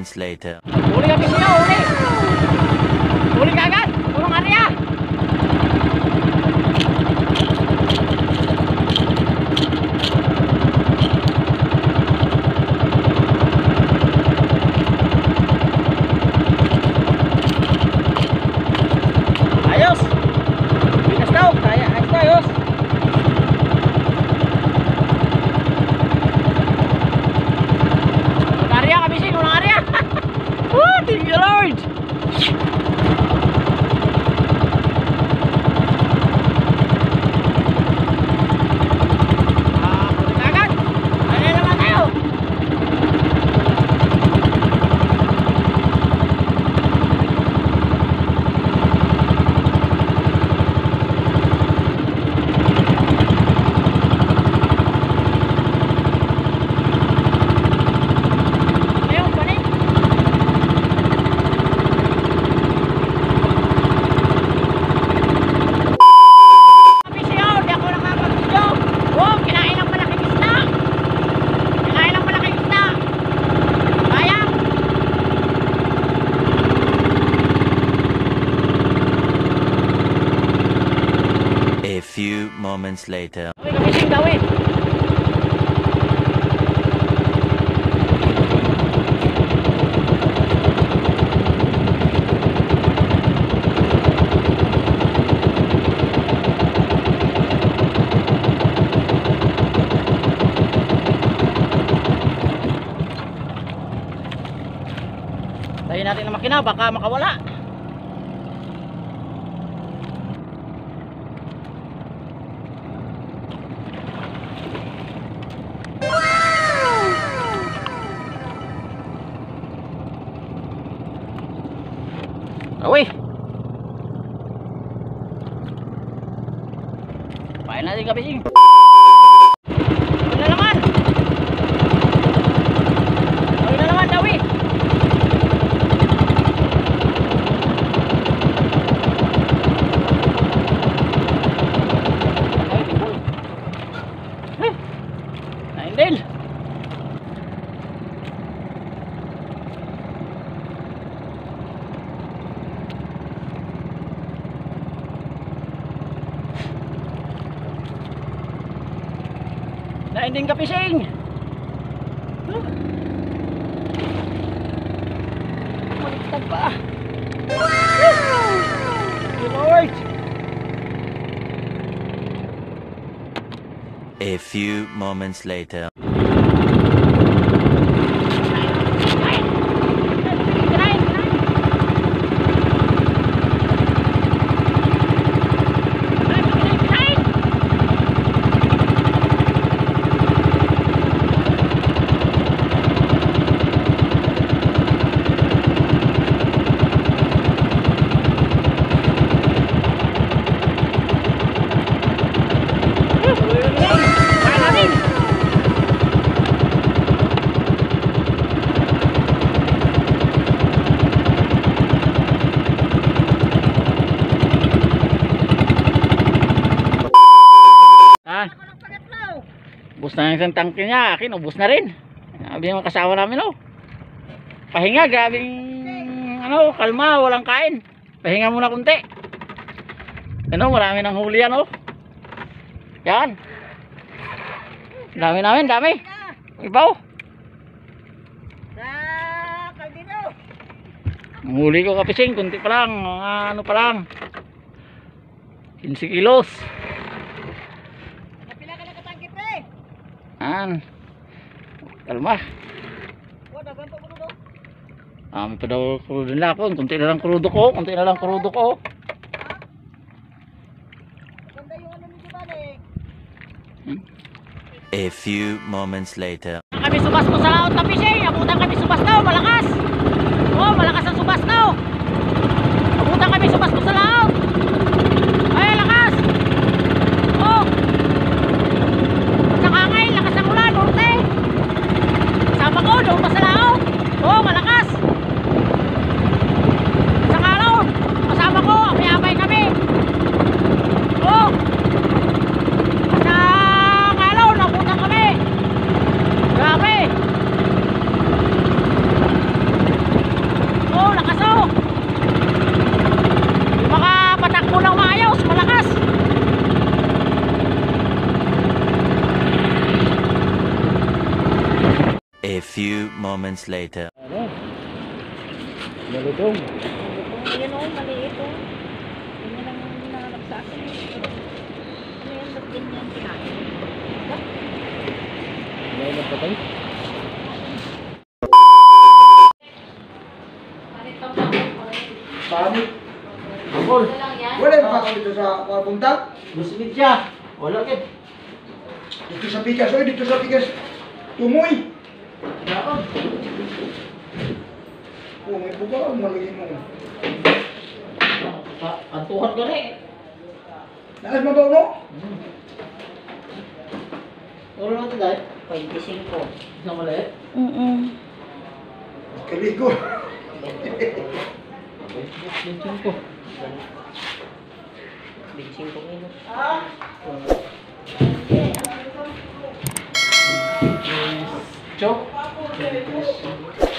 moments later. Moments later. Tayo natin ang makina, baka makawala. Uy! Pain natin gabi Nain din kapising. Huh. Baliktad pa. Thank you, Lord. A few moments later. Ubus na yung isang tangke niya. Akin, ubus na rin. Sabi yung kasama namin, oh. Pahinga, grabing, ano, kalma, walang kain. Pahinga muna kunti. Ano, marami ng huli yan, oh. Yan. Dami namin, dami. Ibaw. Ang huli ko kapising, kunti pa lang. Ano pa lang. 15 kilos. Yan. Kalma. Ah, may pa daw krudo nila ako. Kunti na lang krudo ko. Kunti na lang krudo ko. Ano. Hmm? A few moments later. Kami subas ko sa laot na fishing. Abutan kami subas daw, malakas. Oh, malakas ang subas daw. Abutan kami subas ko sa laot. Ay, lakas. Oh. Sa hangay, lakas ng ulan, norte. Sama ko, doon pa sa laot. Oh, malakas. Sa kalon, kasama ko, abay-abay kami. Oh. Sa kalon, nabutan kami. Grabe! Oh, lakas oh! Yung mga patakbo ng maayos, malakas! A few moments later. Ano? Malutong. Yan o, maliit o. Ganyan ang hinahanap sa akin. Ano yan, ba't ganyan kinain? May nagpatay? Paano? Bukol! Wala yung dito sa papunta? Bisbit siya! Wala kit! Dito sa bigas. Oy, dito sa bigas. Tumoy. Daon! Oh, may buga. Mo. Antuhan ka rin! Naas mabaw no? Oras natin dahil? 25. Isang maliit? Mm-mm. Kaligo. Bensin ko. 25 minutes. Chok? Evet.